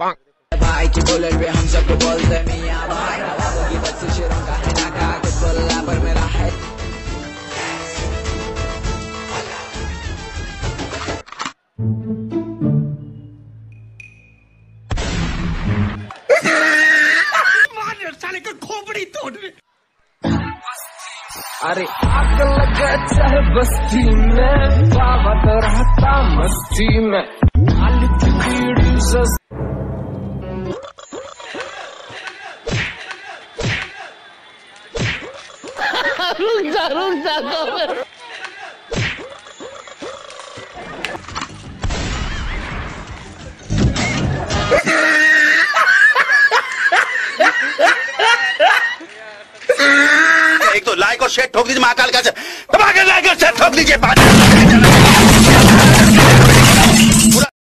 भाई हम सबको बोलते मियाँ भाई की बच्ची शेरों का है ना कुछ बोलना पर मेरा है अरे आग लगा चाहे बस्ती में, बाबा तो रहता मस्ती में। आली की बीड़ी सस्ती एक तो लाइक और शेयर ठोक दीजिए महाकाल का से दबा के लाइक और शेयर ठोक दीजिए बाद